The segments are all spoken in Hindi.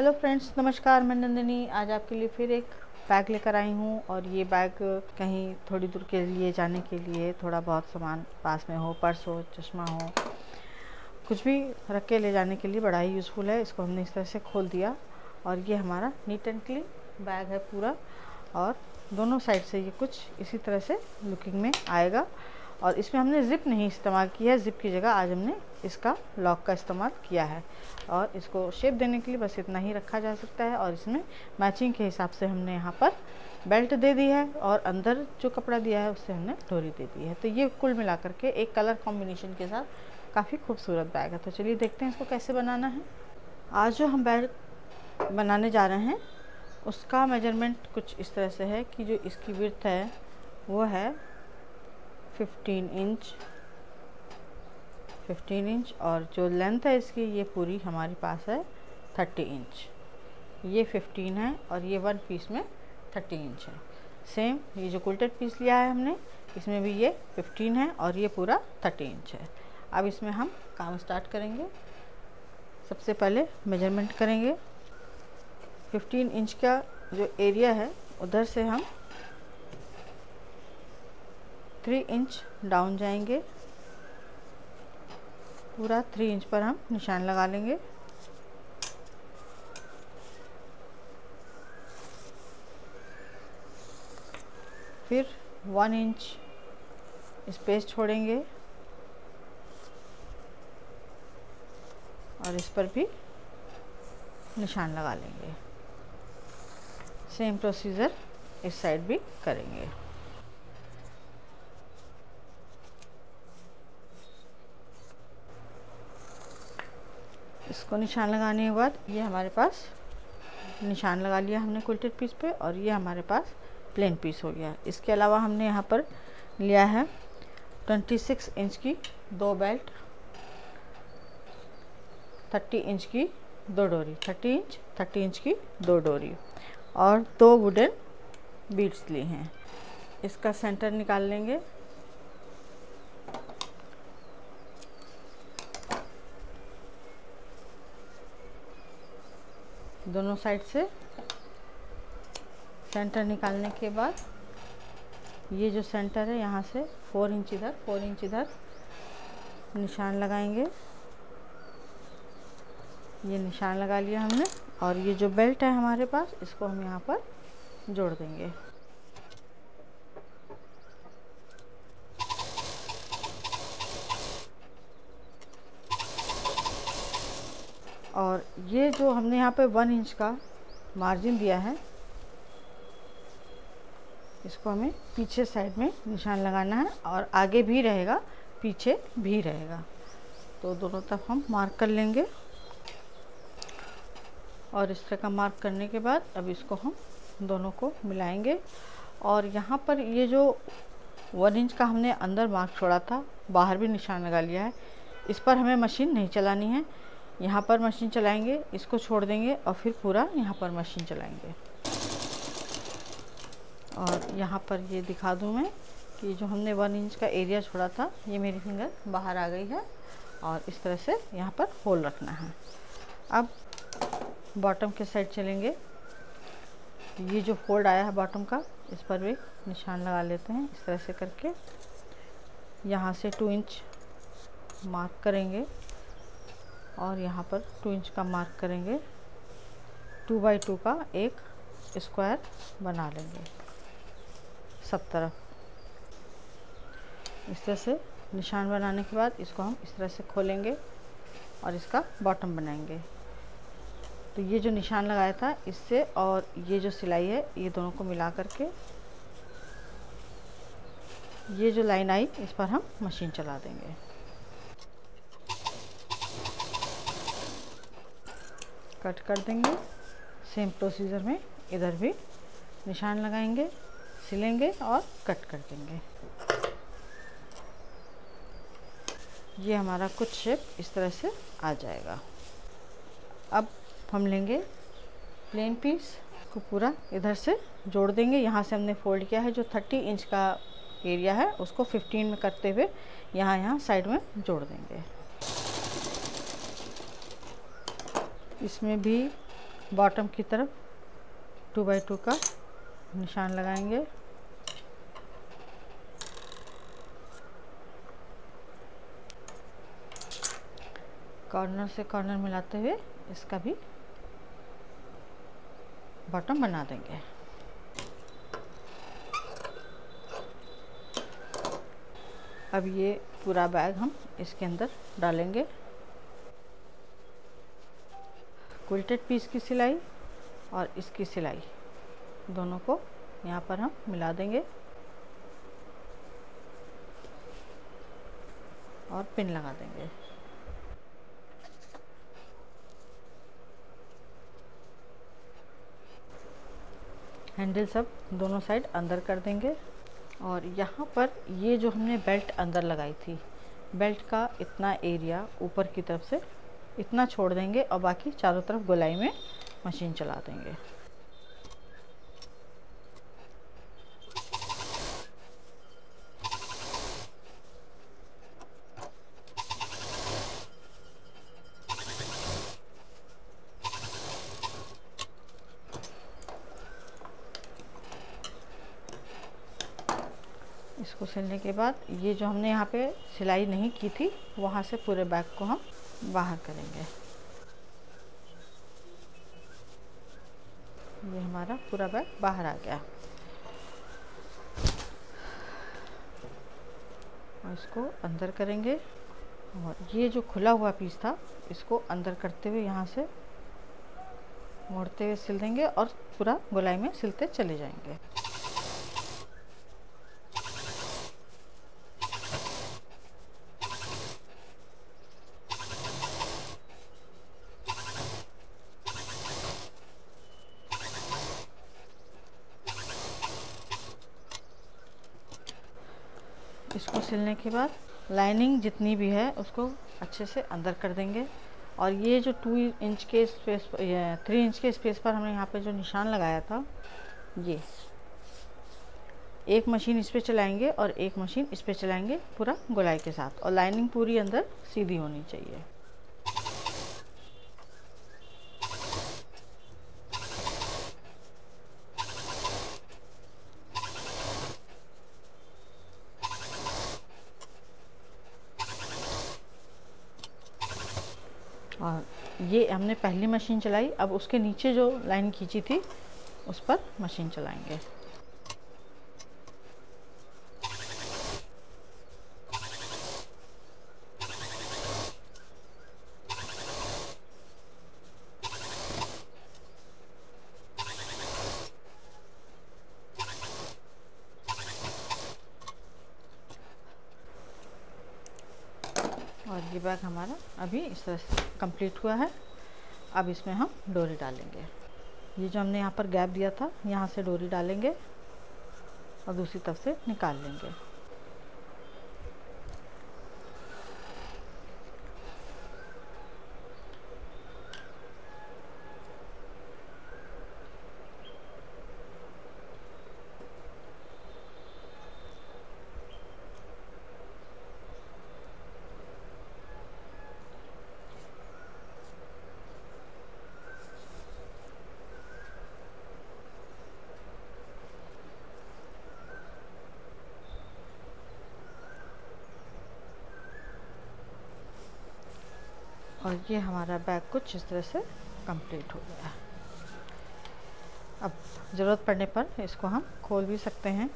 हेलो फ्रेंड्स, नमस्कार, मैं नंदिनी। आज आपके लिए फिर एक बैग लेकर आई हूँ और ये बैग कहीं थोड़ी दूर के लिए जाने के लिए थोड़ा बहुत सामान पास में हो, पर्स हो, चश्मा हो, कुछ भी रख के ले जाने के लिए बड़ा ही यूज़फुल है। इसको हमने इस तरह से खोल दिया और ये हमारा नीट एंड क्लीन बैग है पूरा और दोनों साइड से ये कुछ इसी तरह से लुकिंग में आएगा। और इसमें हमने ज़िप नहीं इस्तेमाल किया है। ज़िप की जगह आज हमने इसका लॉक का इस्तेमाल किया है। और इसको शेप देने के लिए बस इतना ही रखा जा सकता है और इसमें मैचिंग के हिसाब से हमने यहाँ पर बेल्ट दे दी है और अंदर जो कपड़ा दिया है उससे हमने डोरी दे दी है। तो ये कुल मिला करके एक कलर कॉम्बिनेशन के साथ काफ़ी खूबसूरत बैग है। तो चलिए देखते हैं इसको कैसे बनाना है। आज जो हम बैग बनाने जा रहे हैं, उसका मेज़रमेंट कुछ इस तरह से है कि जो इसकी विर्थ है, वो है 15 इंच 15 इंच और जो लेंथ है इसकी, ये पूरी हमारे पास है 30 इंच ये 15 है और ये वन पीस में 30 इंच है. सेम ये जो कुल्टेड पीस लिया है हमने, इसमें भी ये 15 है और ये पूरा 30 इंच है. अब इसमें हम काम स्टार्ट करेंगे. सबसे पहले मेज़रमेंट करेंगे. 15 इंच का जो एरिया है, उधर से हम थ्री इंच डाउन जाएँगे। पूरा थ्री इंच पर हम निशान लगा लेंगे। फिर वन इंच स्पेस छोड़ेंगे। और इस पर भी निशान लगा लेंगे। सेम प्रोसीजर इस साइड भी करेंगे। इसको निशान लगाने के बाद ये हमारे पास निशान लगा लिया हमने कुल्टेड पीस पे और ये हमारे पास प्लेन पीस हो गया। इसके अलावा हमने यहाँ पर लिया है 26 इंच की दो बेल्ट 30 इंच की दो डोरी 30 इंच 30 इंच की दो डोरी और दो वुडन बीड्स ली हैं। इसका सेंटर निकाल लेंगे। दोनों साइड से सेंटर निकालने के बाद ये जो सेंटर है, यहाँ से फोर इंच इधर, फोर इंच इधर निशान लगाएँगे। ये निशान लगा लिया हमने और ये जो बेल्ट है हमारे पास, इसको हम यहाँ पर जोड़ देंगे और ये जो हमने यहाँ पे वन इंच का मार्जिन दिया है, इसको हमें पीछे साइड में निशान लगाना है और आगे भी रहेगा, पीछे भी रहेगा। तो दोनों तरफ़ हम मार्क कर लेंगे। और इस तरह का मार्क करने के बाद अब इसको हम दोनों को मिलाएँगे। और यहाँ पर ये जो वन इंच का हमने अंदर मार्क छोड़ा था, बाहर भी निशान लगा लिया है, इस पर हमें मशीन नहीं चलानी है। यहाँ पर मशीन चलाएँगे, इसको छोड़ देंगे और फिर पूरा यहाँ पर मशीन चलाएँगे। और यहाँ पर ये दिखा दूँ मैं कि जो हमने वन इंच का एरिया छोड़ा था, ये मेरी फिंगर बाहर आ गई है और इस तरह से यहाँ पर होल रखना है। अब बॉटम के साइड चलेंगे। ये जो फोल्ड आया है बॉटम का, इस पर भी निशान लगा लेते हैं, इस तरह से करके। यहाँ से टू इंच मार्क करेंगे। और यहाँ पर टू इंच का मार्क करेंगे। टू बाई टू का एक स्क्वायर बना लेंगे। सब तरफ़। इस तरह से निशान बनाने के बाद इसको हम इस तरह से खोलेंगे और इसका बॉटम बनाएँगे। तो ये जो निशान लगाया था, इससे और ये जो सिलाई है, ये दोनों को मिला करके ये जो लाइन आई, इस पर हम मशीन चला देंगे। कट कर देंगे। सेम प्रोसीजर में इधर भी निशान लगाएँगे, सिलेंगे और कट कर देंगे। ये हमारा कुछ शेप इस तरह से आ जाएगा। अब हम लेंगे प्लेन पीस को पूरा इधर से जोड़ देंगे। यहाँ से हमने फोल्ड किया है, जो 30 इंच का एरिया है, उसको 15 में करते हुए यहाँ यहाँ साइड में जोड़ देंगे। इसमें भी बॉटम की तरफ़ टू बाई टू का निशान लगाएँगे। कॉर्नर से कॉर्नर मिलाते हुए इसका भी बॉटम बना देंगे। अब ये पूरा बैग हम इसके अंदर डालेंगे। क्विल्टेड पीस की सिलाई और इसकी सिलाई। दोनों को यहाँ पर हम मिला देंगे। और पिन लगा देंगे। हैंडल सब दोनों साइड अंदर कर देंगे। और यहाँ पर ये जो हमने बेल्ट अंदर लगाई थी, बेल्ट का इतना एरिया ऊपर की तरफ़ से इतना छोड़ देंगे और बाकी चारों तरफ़ गोलाई में मशीन चला देंगे। इसको सिलने के बाद ये जो हमने यहाँ पे सिलाई नहीं की थी, वहाँ से पूरे बैग को हम बाहर करेंगे। ये हमारा पूरा बैग बाहर आ गया। और इसको अंदर करेंगे। और ये जो खुला हुआ पीस था, इसको अंदर करते हुए यहाँ से मोड़ते हुए सिल देंगे और पूरा गोलाई में सिलते चले जाएँगे। इसको सिलने के बाद लाइनिंग जितनी भी है, उसको अच्छे से अंदर कर देंगे। और ये जो टू इंच के स्पेस थ्री इंच के स्पेस पर हमने यहाँ पे जो निशान लगाया था, ये। एक मशीन इस पर चलाएँगे और एक मशीन इस पर चलाएँगे पूरा गोलाई के साथ। और लाइनिंग पूरी अंदर सीधी होनी चाहिए और ये हमने पहली मशीन चलाई, अब उसके नीचे जो लाइन खींची थी, उस पर मशीन चलाएँगे। और ये बैग हमारा अभी इस तरह से कंप्लीट हुआ है। अब इसमें हम डोरी डालेंगे। ये जो हमने यहाँ पर गैप दिया था, यहाँ से डोरी डालेंगे और दूसरी तरफ़ से निकाल लेंगे। ये हमारा बैग कुछ इस तरह से कंप्लीट हो गया। अब ज़रूरत पड़ने पर इसको हम खोल भी सकते हैं,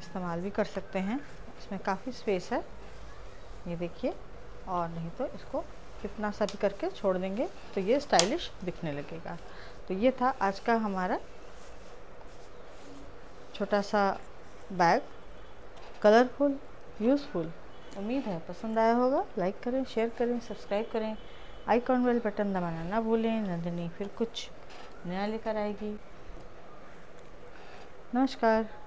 इस्तेमाल भी कर सकते हैं। इसमें काफ़ी स्पेस है। ये देखिए, और नहीं तो इसको कितना सा भी करके छोड़ देंगे तो ये स्टाइलिश दिखने लगेगा। तो ये था आज का हमारा छोटा सा बैग। कलरफुल यूज़फुल उम्मीद है पसंद आया होगा। लाइक करें शेयर करें सब्सक्राइब करें। आइकॉन बेल बटन दबाना ना भूलें, नंदिनी फिर कुछ नया लेकर आएगी। नमस्कार।